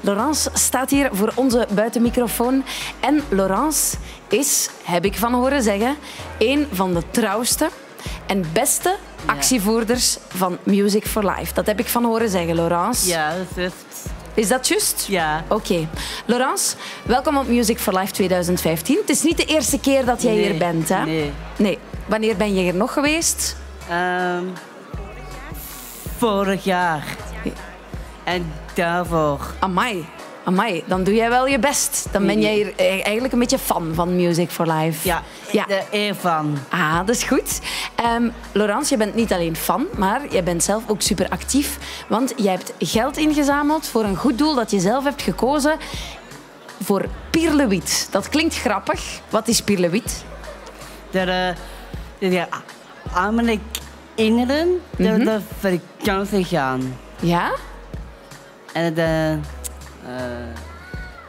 Laurence staat hier voor onze buitenmicrofoon. En Laurence is, heb ik van horen zeggen, een van de trouwste en beste actievoerders van Music for Life. Dat heb ik van horen zeggen, Laurence. Ja, dat is Is dat juist? Ja. Oké. Laurence, welkom op Music for Life 2015. Het is niet de eerste keer dat jij Nee, hier bent, hè? nee. Nee. Wanneer ben je hier nog geweest? Ehm, vorig jaar. En daarvoor. Amai. Amai, dan doe jij wel je best. Dan ben jij hier e- eigenlijk een beetje fan van Music for Life. Ja, ja. de eer van. Ah, dat is goed. Ehm Laurence, je bent niet alleen fan, maar je bent zelf ook super actief. Want jij hebt geld ingezameld voor een goed doel dat je zelf hebt gekozen voor Pierlewiet. Dat klinkt grappig. Wat is Pierlewiet? Dat, eh, dat ja, arme kinderen dat Mhm. de vakantie gaan. Ja? En de,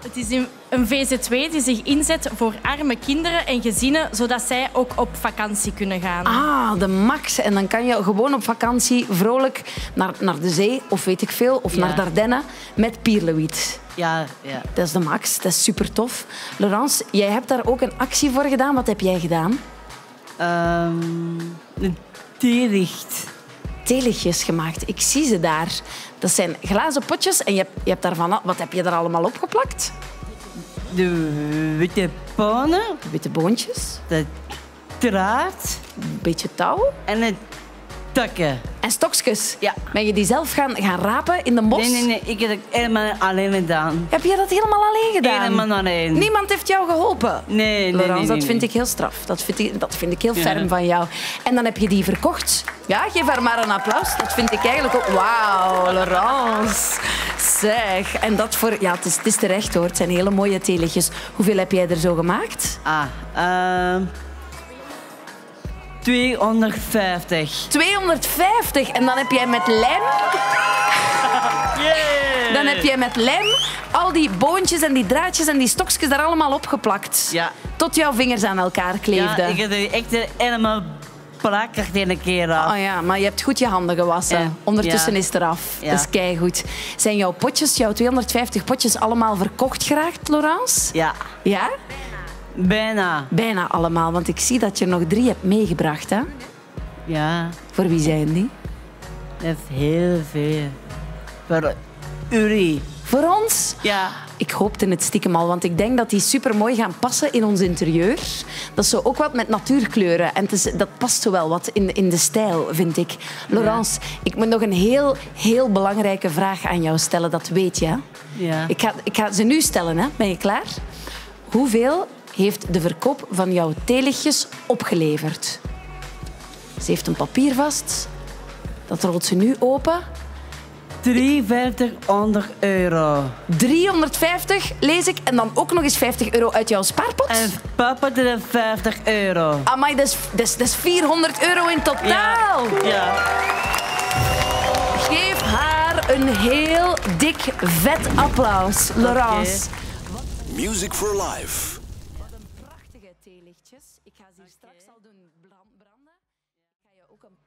Het is een- een VZ2 die zich inzet voor arme kinderen en gezinnen, zodat zij ook op vakantie kunnen gaan. Ah, de max. En dan kan je gewoon op vakantie vrolijk naar, naar de zee, of weet ik veel, of Ja. naar Dardenne met Pierlewiet. ja, ja. Dat is de max. Dat is super tof. Laurence, jij hebt daar ook een actie voor gedaan. Wat heb jij gedaan? Ehm, de teelicht. Theelichtjes gemaakt. Ik zie ze daar. Dat zijn glazen potjes en je hebt, je hebt daarvan... Wat heb je er allemaal opgeplakt? De witte pannen. Witte boontjes, De draad. een beetje touw En het takken. en stokjes. Ja. Ben je die zelf gaan, gaan rapen in de bos? Nee, nee, nee. Ik heb het helemaal alleen gedaan. Heb je dat helemaal alleen gedaan? Helemaal alleen. Niemand heeft jou geholpen? Nee, nee, Laurence, nee, nee, dat vind ik heel straf. Dat vind ik, dat vind ik heel Ja. ferm van jou. En dan heb je die verkocht. Ja, geef haar maar een applaus. Dat vind ik eigenlijk ook... Wauw, Laurence. Zeg. En dat voor... Ja, het is, het is terecht hoor. Het zijn hele mooie teelichtjes. Hoeveel heb jij er zo gemaakt? Ah, ehm 250. 250. En dan heb jij met lijm... Dan heb jij met lijm al die boontjes en die draadjes en die stokjes daar allemaal opgeplakt. Ja. Tot jouw vingers aan elkaar Ja, kleefden. ik heb er echt helemaal plakkig de ene keer af. Oh ja, maar je hebt goed je handen gewassen. Ja. Ondertussen Ja. is het eraf. Ja. Dat is keigoed. Zijn jouw potjes, jouw 250 potjes, allemaal verkocht geraakt, Laurence? Ja, Ja? Bijna. Bijna allemaal, want ik zie dat je nog drie hebt meegebracht. Hè? Ja, Voor wie zijn die? dat is heel veel. Voor Uri. Voor ons? Ja. Ik hoopte het stiekem al, want ik denk dat die super mooi gaan passen in ons interieur. Dat is zo ook wat met natuurkleuren. En is, dat past zo wel wat in, in de stijl, vind ik. Laurence, ik moet nog een heel, heel belangrijke vraag aan jou stellen. Dat weet je. hè? Ja. Ik ga, ik ga ze nu stellen. Hè? Ben je klaar? Hoeveel heeft de verkoop van jouw theelichtjes opgeleverd? Ze heeft een papier vast. Dat rolt ze nu open. 5300 euro. 350 lees ik. En dan ook nog eens 50 euro uit jouw spaarpot. En papa de 50 euro. Amai, dat is, dat, is, dat is 400 euro in totaal. Ja. Geef haar een heel dik, vet applaus, Laurence. Music for Life lichtjes. Ik ga ze hier okay. straks al doen branden. Ik ga je ook een